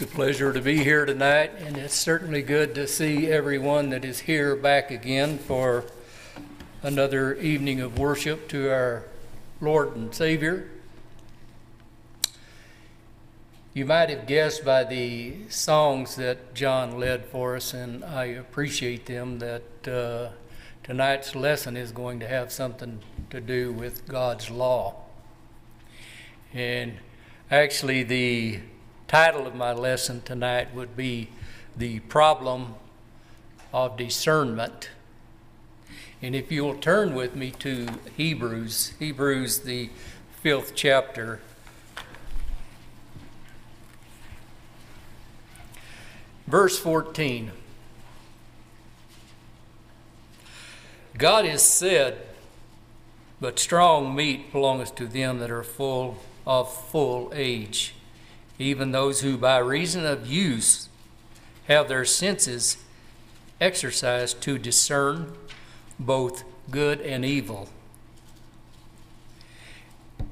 It's a pleasure to be here tonight, and it's certainly good to see everyone that is here back again for another evening of worship to our Lord and Savior. You might have guessed by the songs that John led for us, and I appreciate them, that uh, tonight's lesson is going to have something to do with God's law. And actually, the title of my lesson tonight would be The Problem of Discernment. And if you will turn with me to Hebrews, Hebrews, the fifth chapter. Verse 14 God has said, But strong meat belongeth to them that are full of full age, even those who by reason of use have their senses exercised to discern both good and evil.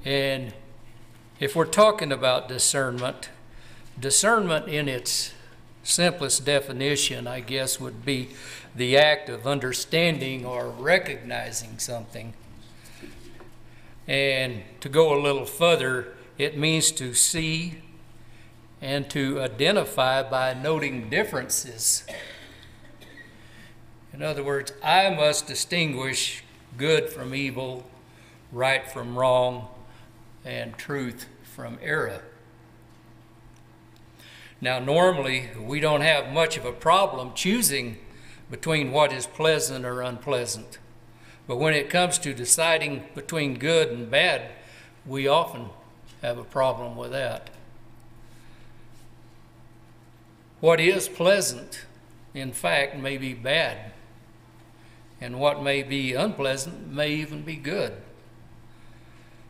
And if we're talking about discernment, discernment in its simplest definition, I guess, would be the act of understanding or recognizing something. And to go a little further, it means to see and to identify by noting differences. In other words, I must distinguish good from evil, right from wrong, and truth from error. Now, normally, we don't have much of a problem choosing between what is pleasant or unpleasant. But when it comes to deciding between good and bad, we often have a problem with that. What is pleasant, in fact, may be bad, and what may be unpleasant may even be good.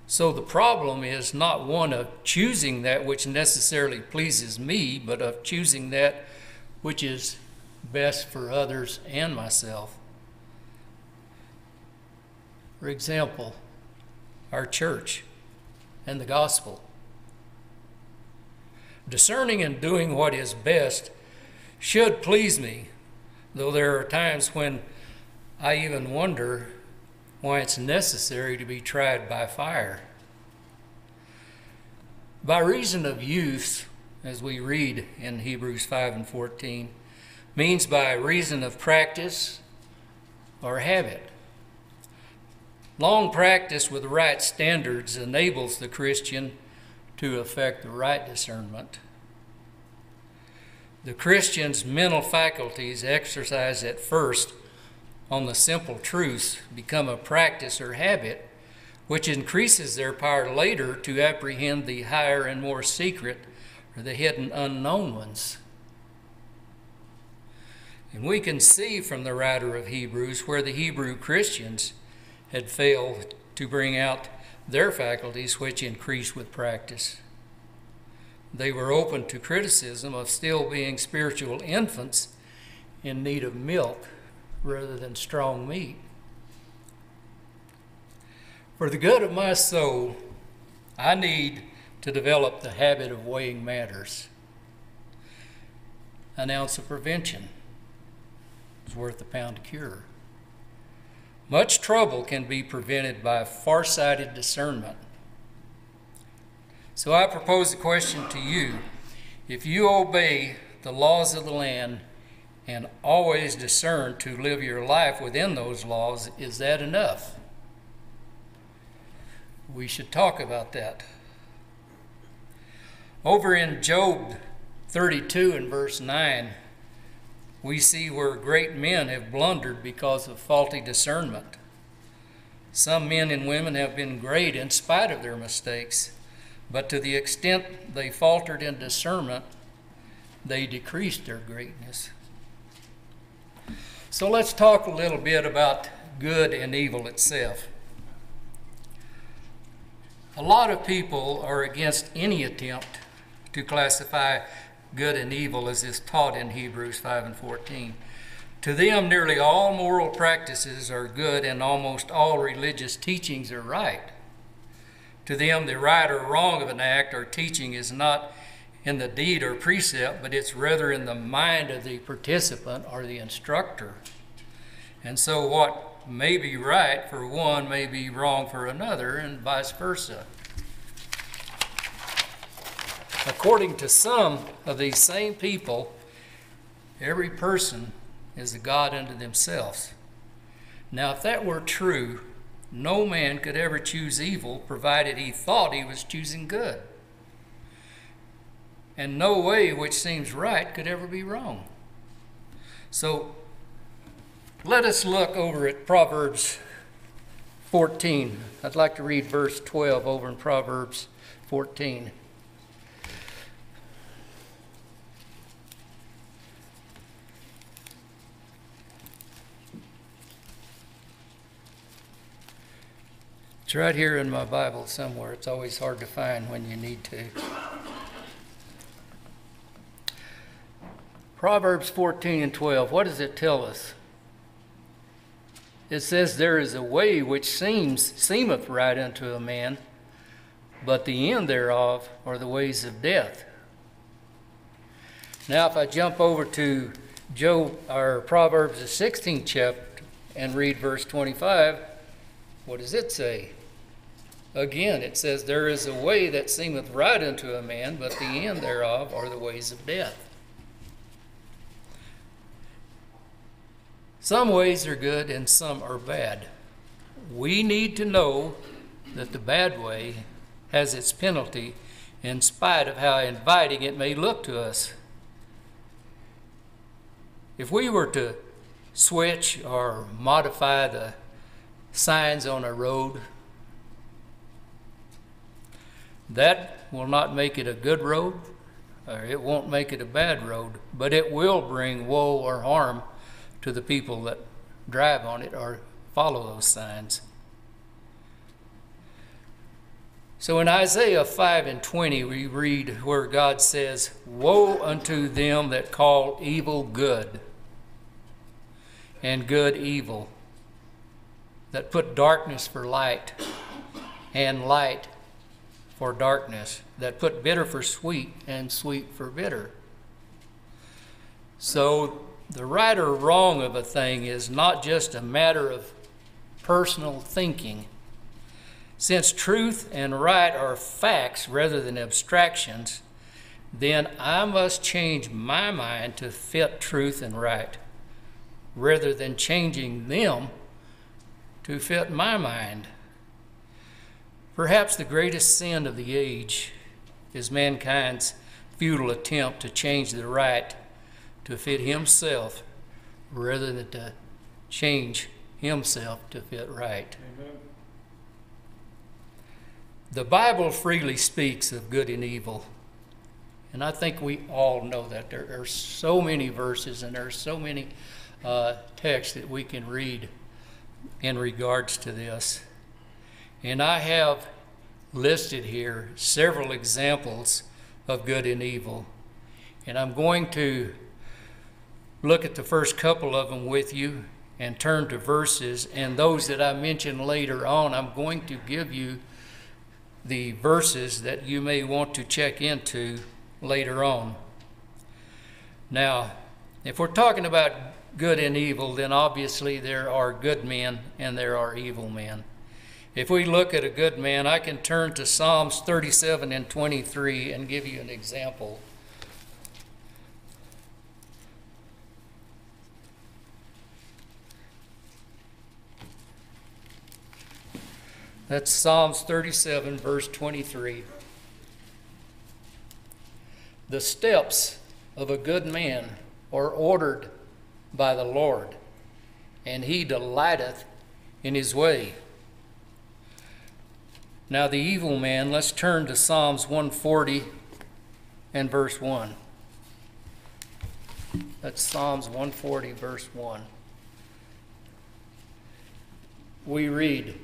So the problem is not one of choosing that which necessarily pleases me, but of choosing that which is best for others and myself. For example, our church and the gospel. Discerning and doing what is best should please me, though there are times when I even wonder why it's necessary to be tried by fire. By reason of use, as we read in Hebrews 5 and 14, means by reason of practice or habit. Long practice with right standards enables the Christian to effect the right discernment. The Christian's mental faculties exercised at first on the simple truths become a practice or habit, which increases their power later to apprehend the higher and more secret or the hidden unknown ones. And we can see from the writer of Hebrews where the Hebrew Christians had failed to bring out their faculties, which increased with practice. They were open to criticism of still being spiritual infants in need of milk rather than strong meat. For the good of my soul, I need to develop the habit of weighing matters. An ounce of prevention is worth a pound of cure. Much trouble can be prevented by farsighted discernment. So I propose a question to you. If you obey the laws of the land and always discern to live your life within those laws, is that enough? We should talk about that. Over in Job 32 and verse 9, we see where great men have blundered because of faulty discernment. Some men and women have been great in spite of their mistakes, but to the extent they faltered in discernment, they decreased their greatness. So let's talk a little bit about good and evil itself. A lot of people are against any attempt to classify good and evil as is taught in Hebrews 5 and 14. To them, nearly all moral practices are good and almost all religious teachings are right. To them, the right or wrong of an act or teaching is not in the deed or precept, but it's rather in the mind of the participant or the instructor. And so, what may be right for one may be wrong for another, and vice versa. According to some of these same people, every person is a God unto themselves. Now, if that were true, no man could ever choose evil provided he thought he was choosing good. And no way which seems right could ever be wrong. So let us look over at Proverbs 14. I'd like to read verse 12 over in Proverbs 14. It's right here in my Bible somewhere. It's always hard to find when you need to. Proverbs 14 and 12, what does it tell us? It says, There is a way which seems seemeth right unto a man, but the end thereof are the ways of death. Now, if I jump over to Job or Proverbs the 16th chapter and read verse 25, what does it say? Again, it says, There is a way that seemeth right unto a man, but the end thereof are the ways of death. Some ways are good and some are bad. We need to know that the bad way has its penalty in spite of how inviting it may look to us. If we were to switch or modify the signs on a road that will not make it a good road, or it won't make it a bad road, but it will bring woe or harm to the people that drive on it or follow those signs. So in Isaiah 5 and 20, we read where God says, Woe unto them that call evil good, and good evil, that put darkness for light, and light for darkness, that put bitter for sweet and sweet for bitter. So the right or wrong of a thing is not just a matter of personal thinking. Since truth and right are facts rather than abstractions, then I must change my mind to fit truth and right rather than changing them to fit my mind. Perhaps the greatest sin of the age is mankind's futile attempt to change the right to fit himself rather than to change himself to fit right. Amen. The Bible freely speaks of good and evil. And I think we all know that. There are so many verses and there are so many uh, texts that we can read in regards to this. And I have listed here several examples of good and evil. And I'm going to look at the first couple of them with you and turn to verses. And those that I mention later on, I'm going to give you the verses that you may want to check into later on. Now, if we're talking about good and evil, then obviously there are good men and there are evil men. If we look at a good man, I can turn to Psalms 37 and 23 and give you an example. That's Psalms 37, verse 23. The steps of a good man are ordered by the Lord, and he delighteth in his way. Now, the evil man, let's turn to Psalms 140 and verse 1. That's Psalms 140, verse 1. We read,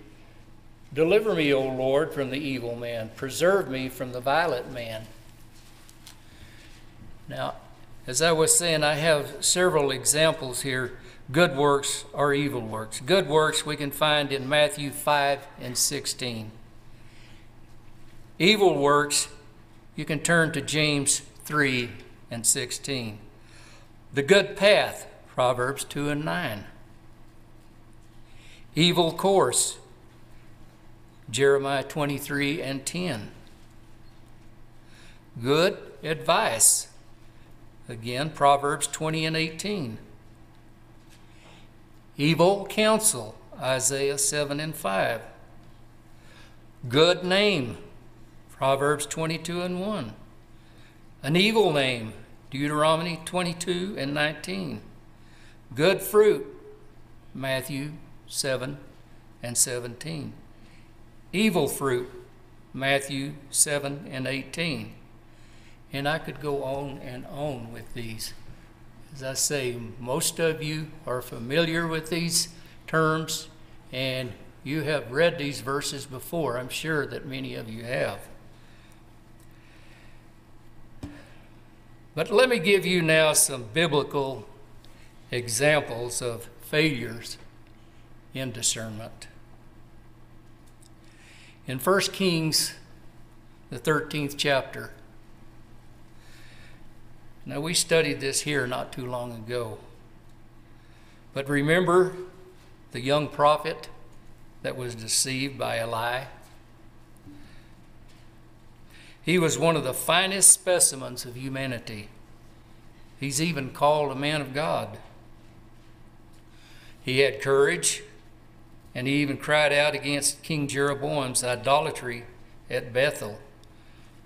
Deliver me, O Lord, from the evil man. Preserve me from the violent man. Now, as I was saying, I have several examples here good works or evil works. Good works we can find in Matthew 5 and 16. Evil works you can turn to James 3 and 16. The good path, Proverbs 2 and 9. Evil course, Jeremiah 23 and 10. Good advice, again, Proverbs 20 and 18. Evil counsel, Isaiah 7 and 5. Good name, Proverbs 22 and 1. An evil name, Deuteronomy 22 and 19. Good fruit, Matthew 7 and 17. Evil fruit, Matthew 7 and 18. And I could go on and on with these. As I say, most of you are familiar with these terms and you have read these verses before. I'm sure that many of you have. But let me give you now some biblical examples of failures in discernment. In 1 Kings, the 13th chapter, now we studied this here not too long ago. But remember the young prophet that was deceived by a lie? He was one of the finest specimens of humanity. He's even called a man of God. He had courage, and he even cried out against King Jeroboam's idolatry at Bethel,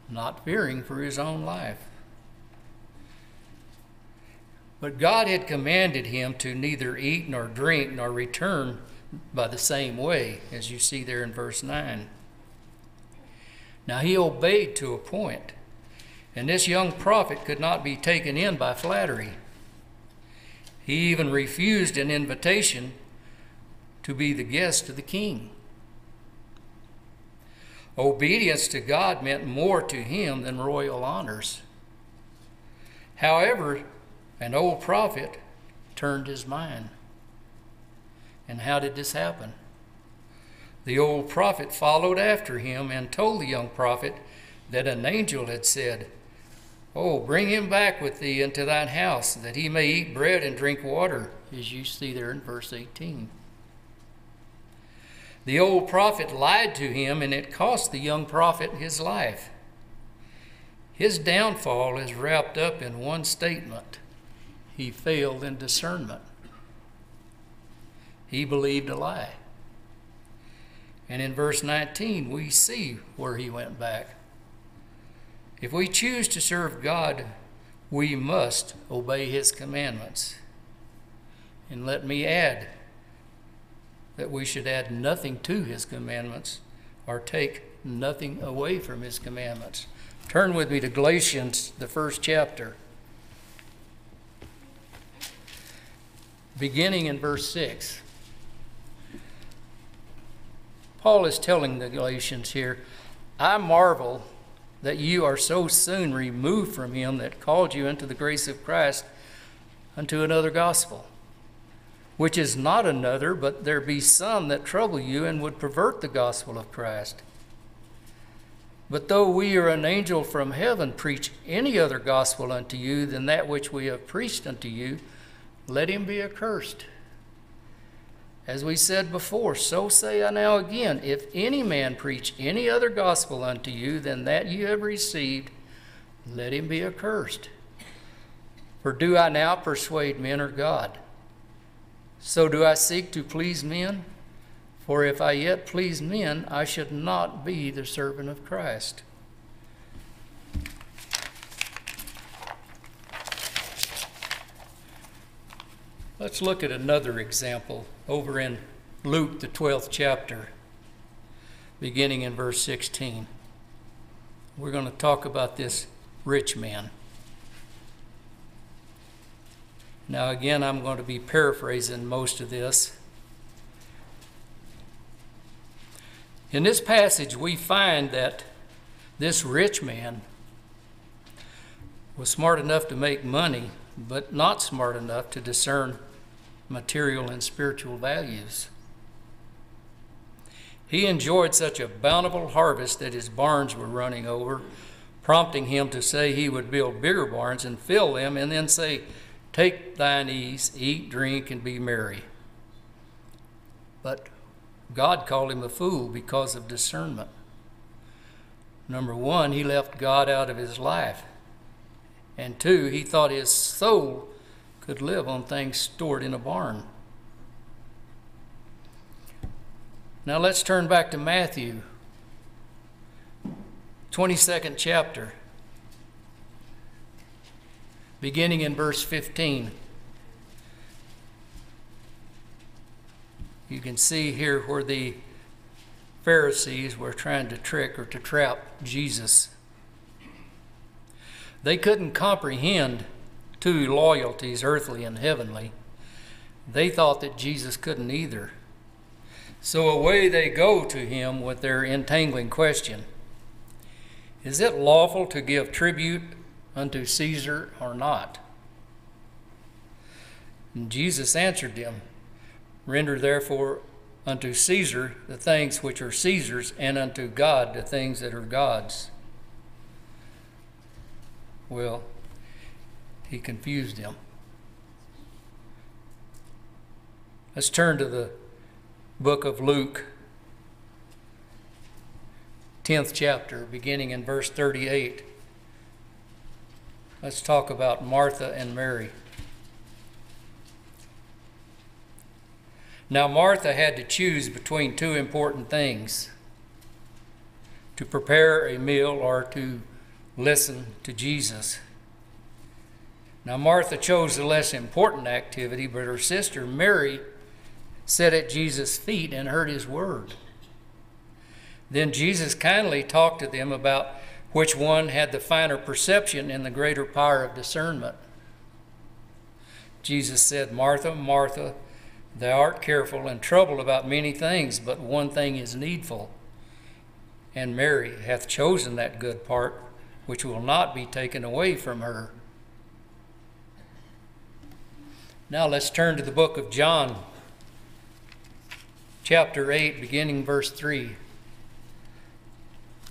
not fearing for his own life. But God had commanded him to neither eat nor drink nor return by the same way, as you see there in verse 9. Now he obeyed to a point, and this young prophet could not be taken in by flattery. He even refused an invitation to be the guest of the king. Obedience to God meant more to him than royal honors. However, an old prophet turned his mind. And how did this happen? The old prophet followed after him and told the young prophet that an angel had said, Oh, bring him back with thee into thine house, that he may eat bread and drink water, as you see there in verse 18. The old prophet lied to him, and it cost the young prophet his life. His downfall is wrapped up in one statement he failed in discernment. He believed a lie. And in verse 19, we see where he went back. If we choose to serve God, we must obey his commandments. And let me add that we should add nothing to his commandments or take nothing away from his commandments. Turn with me to Galatians, the first chapter, beginning in verse 6. Paul is telling the Galatians here, I marvel that you are so soon removed from him that called you into the grace of Christ unto another gospel, which is not another, but there be some that trouble you and would pervert the gospel of Christ. But though we or an angel from heaven preach any other gospel unto you than that which we have preached unto you, let him be accursed. As we said before, so say I now again if any man preach any other gospel unto you than that you have received, let him be accursed. For do I now persuade men or God? So do I seek to please men? For if I yet please men, I should not be the servant of Christ. Let's look at another example over in Luke, the 12th chapter, beginning in verse 16. We're going to talk about this rich man. Now, again, I'm going to be paraphrasing most of this. In this passage, we find that this rich man was smart enough to make money, but not smart enough to discern material and spiritual values. He enjoyed such a bountiful harvest that his barns were running over, prompting him to say he would build bigger barns and fill them, and then say, Take thine ease, eat, drink, and be merry. But God called him a fool because of discernment. Number one, he left God out of his life. And two, he thought his soul could live on things stored in a barn. Now let's turn back to Matthew, 22nd chapter, beginning in verse 15. You can see here where the Pharisees were trying to trick or to trap Jesus. They couldn't comprehend two loyalties, earthly and heavenly. They thought that Jesus couldn't either. So away they go to him with their entangling question Is it lawful to give tribute unto Caesar or not? And Jesus answered them Render therefore unto Caesar the things which are Caesar's, and unto God the things that are God's. Well, he confused him. Let's turn to the book of Luke, 10th chapter, beginning in verse 38. Let's talk about Martha and Mary. Now, Martha had to choose between two important things to prepare a meal or to listen to Jesus. Now, Martha chose the less important activity, but her sister Mary sat at Jesus' feet and heard his word. Then Jesus kindly talked to them about which one had the finer perception and the greater power of discernment. Jesus said, Martha, Martha, Thou art careful and troubled about many things, but one thing is needful. And Mary hath chosen that good part which will not be taken away from her. Now let's turn to the book of John, chapter 8, beginning verse 3.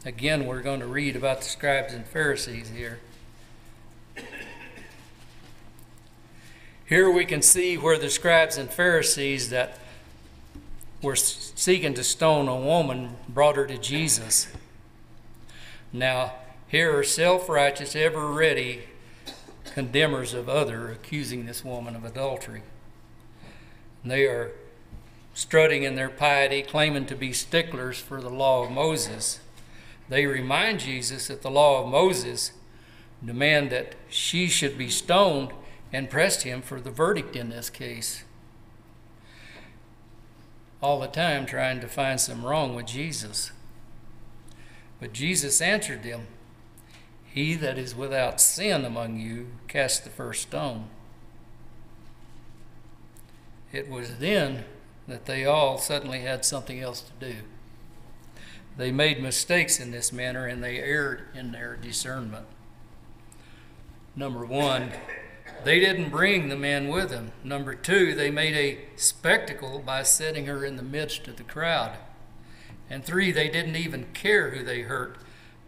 Again, we're going to read about the scribes and Pharisees here. Here we can see where the scribes and Pharisees that were seeking to stone a woman brought her to Jesus. Now, here are self righteous, ever ready condemners of other accusing this woman of adultery. And they are strutting in their piety, claiming to be sticklers for the law of Moses. They remind Jesus that the law of Moses demand that she should be stoned and pressed him for the verdict in this case. All the time trying to find some wrong with Jesus. But Jesus answered them, He that is without sin among you, cast the first stone. It was then that they all suddenly had something else to do. They made mistakes in this manner and they erred in their discernment. Number one, they didn't bring the man with them. Number two, they made a spectacle by setting her in the midst of the crowd. And three, they didn't even care who they hurt,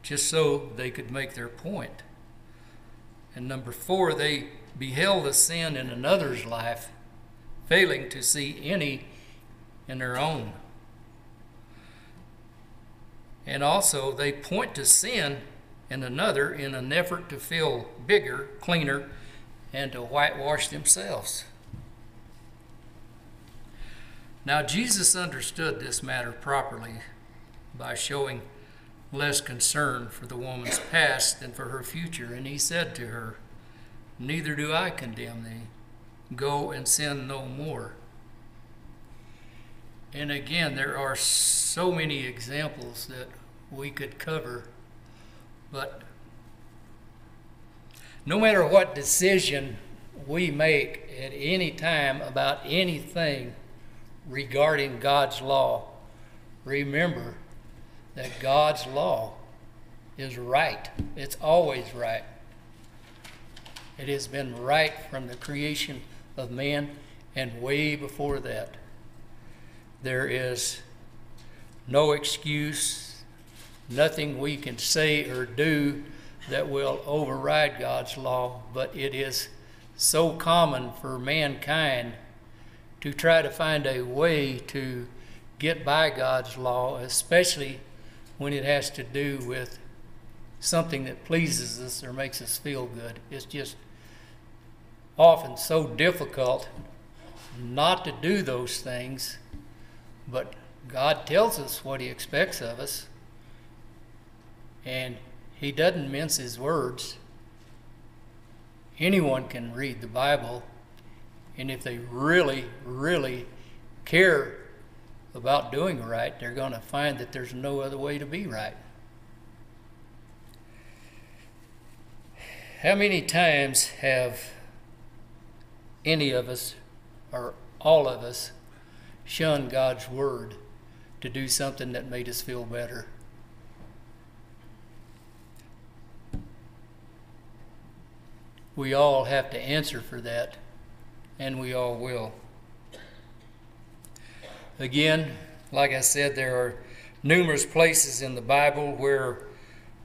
just so they could make their point. And number four, they beheld the sin in another's life, failing to see any in their own. And also, they point to sin in another in an effort to feel bigger, cleaner, and to whitewash themselves. Now, Jesus understood this matter properly by showing less concern for the woman's past than for her future, and he said to her, Neither do I condemn thee. Go and sin no more. And again, there are so many examples that we could cover, but no matter what decision we make at any time about anything regarding God's law, remember that God's law is right. It's always right. It has been right from the creation of man and way before that. There is no excuse, nothing we can say or do that will override God's law, but it is so common for mankind to try to find a way to get by God's law, especially when it has to do with something that pleases us or makes us feel good. It's just often so difficult not to do those things, but God tells us what He expects of us, and He doesn't mince His words. Anyone can read the Bible, and if they really, really care about doing right, they're going to find that there's no other way to be right. How many times have any of us, or all of us, shunned God's Word to do something that made us feel better? We all have to answer for that, and we all will. Again, like I said, there are numerous places in the Bible where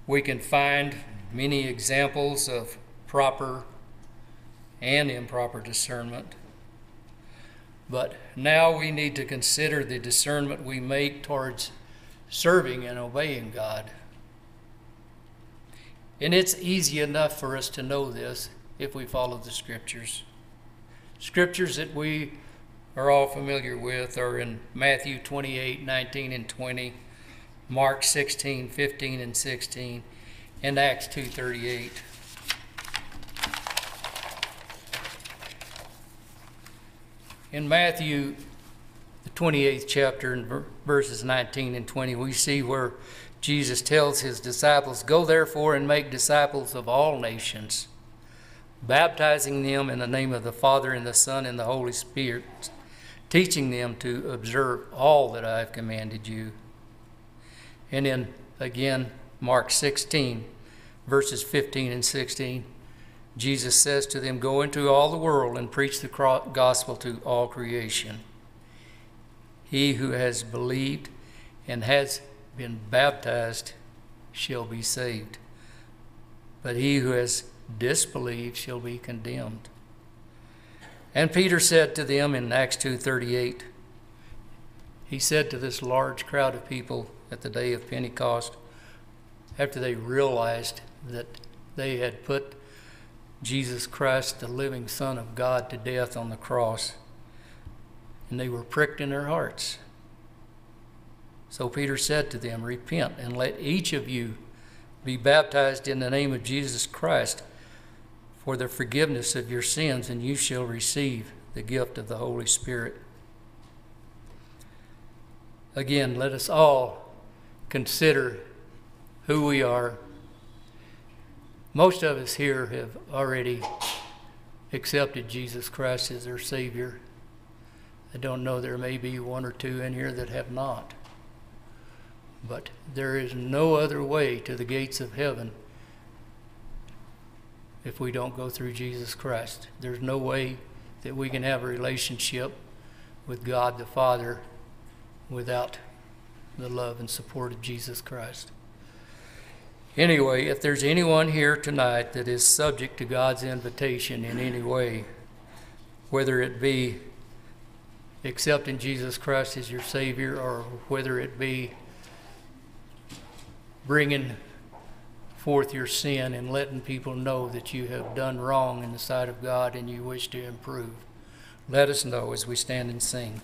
we can find many examples of proper and improper discernment. But now we need to consider the discernment we make towards serving and obeying God. And it's easy enough for us to know this if we follow the scriptures. Scriptures that we are all familiar with are in Matthew 28 19 and 20, Mark 16 15 and 16, and Acts 2 38. In Matthew, the 28th chapter, in verses 19 and 20, we see where Jesus tells his disciples, Go therefore and make disciples of all nations, baptizing them in the name of the Father, and the Son, and the Holy Spirit, teaching them to observe all that I have commanded you. And in, again, Mark 16, verses 15 and 16, Jesus says to them, Go into all the world and preach the gospel to all creation. He who has believed and has been baptized shall be saved, but he who has disbelieved shall be condemned. And Peter said to them in Acts 2:38, he said to this large crowd of people at the day of Pentecost, after they realized that they had put Jesus Christ, the living Son of God, to death on the cross. And they were pricked in their hearts. So Peter said to them, Repent and let each of you be baptized in the name of Jesus Christ for the forgiveness of your sins, and you shall receive the gift of the Holy Spirit. Again, let us all consider who we are most of us here have already accepted Jesus Christ as their Savior. I don't know, there may be one or two in here that have not. But there is no other way to the gates of heaven if we don't go through Jesus Christ. There's no way that we can have a relationship with God the Father without the love and support of Jesus Christ. Anyway, if there's anyone here tonight that is subject to God's invitation in any way, whether it be accepting Jesus Christ as your Savior or whether it be bringing forth your sin and letting people know that you have done wrong in the sight of God and you wish to improve, let us know as we stand and sing.